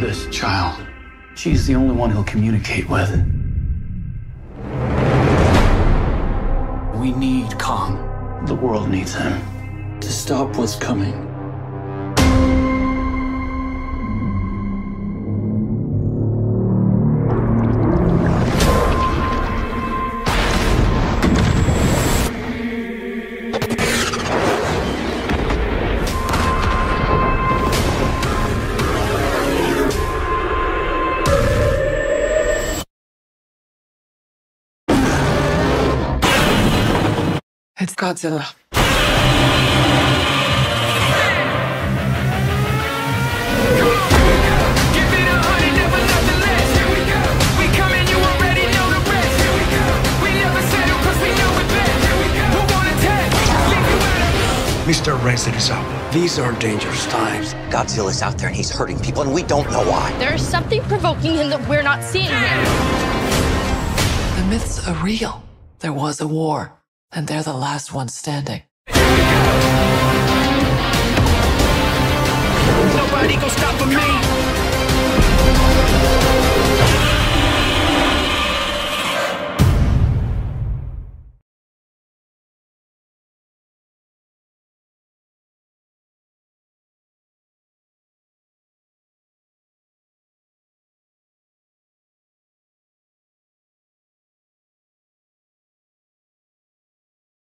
this child. She's the only one he'll communicate with. We need Kong. The world needs him to stop what's coming. It's Godzilla. Mr. Resident is out. These are dangerous times. Godzilla's out there and he's hurting people, and we don't know why. There's something provoking him that we're not seeing here. The myths are real. There was a war, and they're the last ones standing.